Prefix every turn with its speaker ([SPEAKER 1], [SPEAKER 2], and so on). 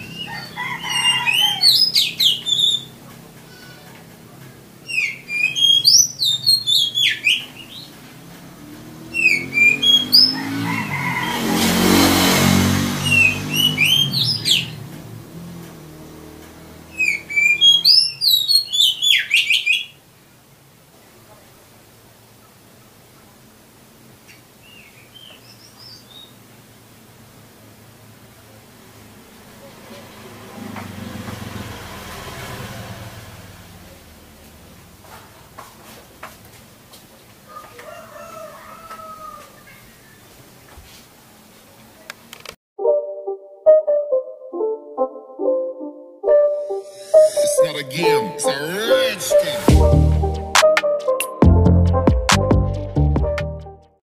[SPEAKER 1] Thank you. Not a game, it's a rich.